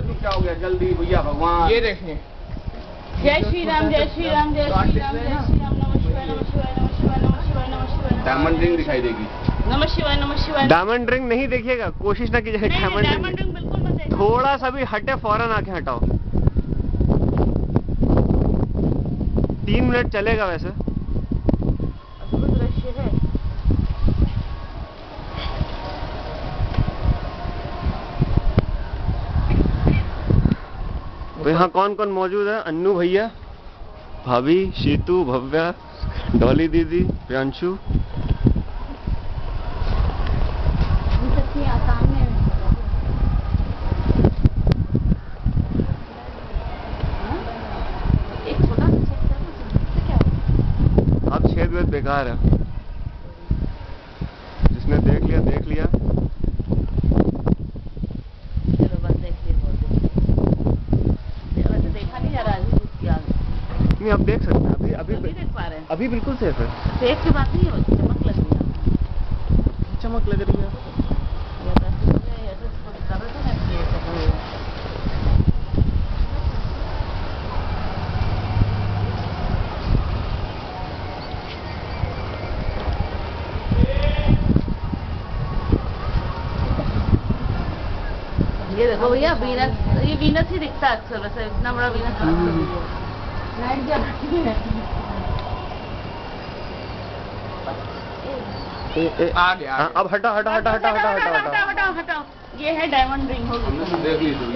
तो क्या हो गया? जल्दी भैया भगवान। ये देखें जय श्री राम जय श्री राम जय श्री राम जय श्री राम नमः शिवाय नमः शिवाय नमः शिवाय नमः शिवाय नमः शिवाय डायमंड रिंग दिखाई देगी। नमः शिवाय नमः शिवाय। डायमंड रिंग नहीं देखिएगा कोशिश ना कीजिए नहीं, नहीं, डायमंड रिंग रिंग बिल्कुल मत थोड़ा सा भी हटे फ़ौरन आके हटाओ। तीन मिनट चलेगा वैसे। अद्भुत दृश्य है। तो यहाँ कौन कौन मौजूद है? अन्नू भैया, भाभी, शीतू, भव्या, डॉली दीदी, प्रियांशु? अब छेद वेद बेकार है। जिसने देख लिया देख लिया चलो बस देखिए बहुत देखिए। वैसे देखा नहीं जा रहा अभी इसकी आग नहीं अब देख सकते हैं अभी अभी अभी देख पा रहे हैं। अभी बिल्कुल सेफ़ है। सेफ़ की बात नहीं होती चमक लग रही है। चमक लग रही है। या तो हो तो हो। ये देखो भैया वीनस ये वीनस ही दिखता है अक्सर वैसे इतना बड़ा वीनस लाइट आ गया, हाँ। अब हटा हटा हटा हटा हटा हटा हटा हटा। ये है डायमंड रिंग हो गई। तो देख लीजिए